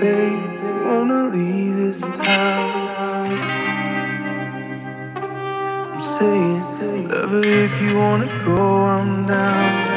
babe, wanna leave this town. I'm saying, lover, if you wanna go, I'm down.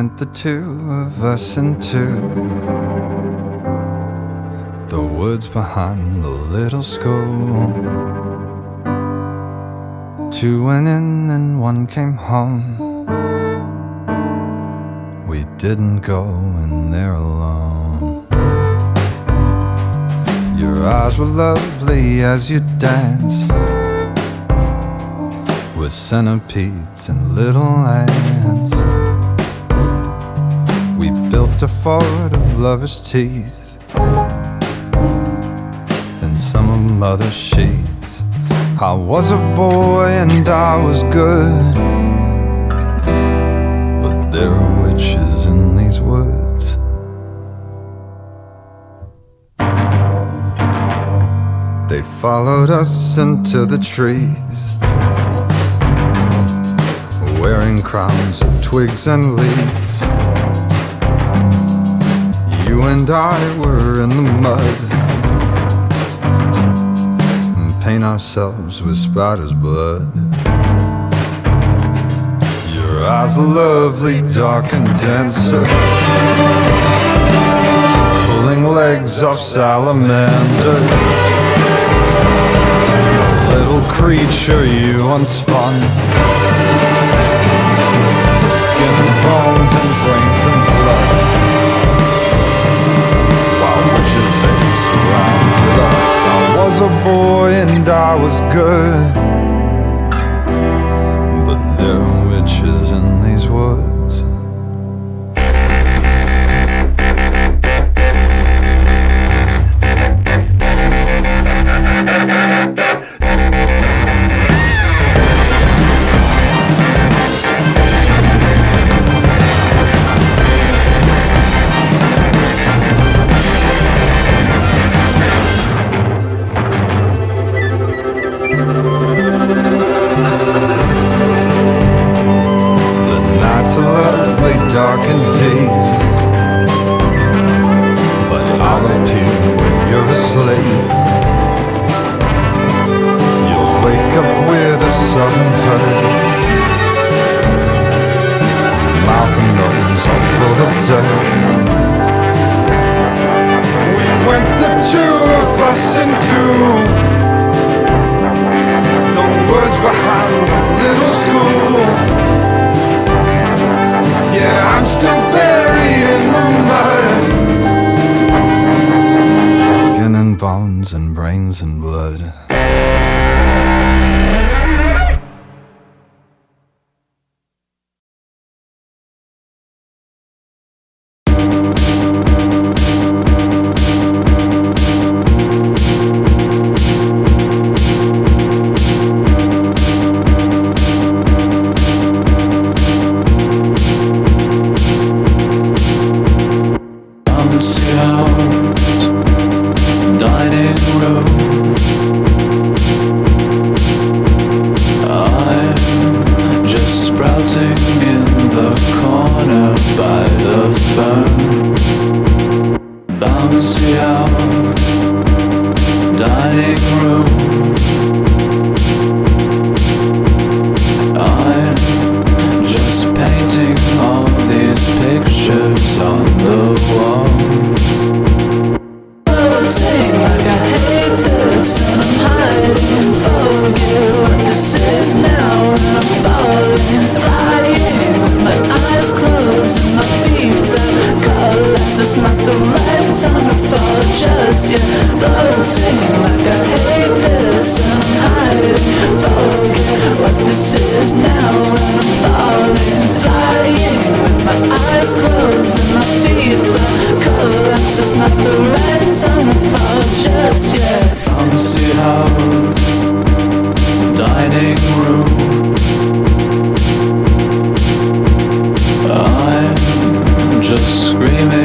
Went the two of us into the woods behind the little school. Two went in and one came home. We didn't go in there alone. Your eyes were lovely as you danced with centipedes and little ants. We built a fort of lovers' teeth and some of mother's sheets. I was a boy and I was good, but there are witches in these woods. They followed us into the trees wearing crowns of twigs and leaves. And I were in the mud and paint ourselves with spider's blood. Your eyes are lovely, dark and denser, pulling legs off salamander. Little creature you unspun was good. Lovely, dark and deep. But I'll appear when you're a slave. You'll wake up with a sudden hurt. Mouth and nose all full of dirt. We went the two of us into and blood. This is now, and I'm falling, flying with my eyes closed and my flat. Collapse, it's not the right time to fall just yet. Bouncy house, dining room. I'm just screaming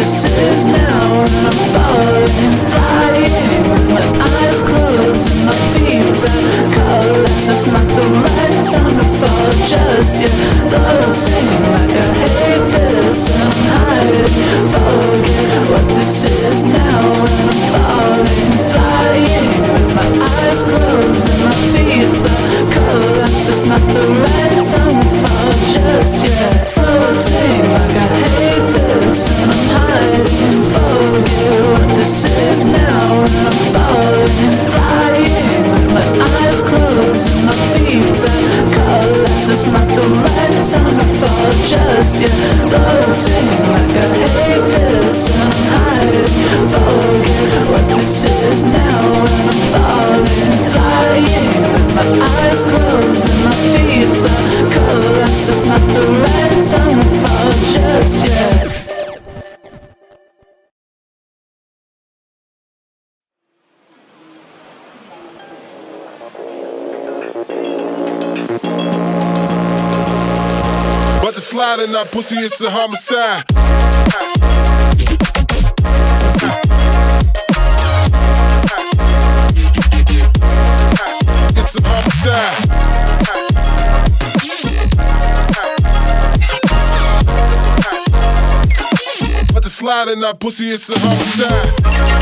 this is now And I'm falling, flying With my eyes closed and my feet flat not the right time to fall just yet. Floating like And I'm hiding, what this is now. And I'm falling, flying. With my eyes closed and my feet sliding up pussy is a homicide. It's a homicide. But the sliding up pussy is a homicide.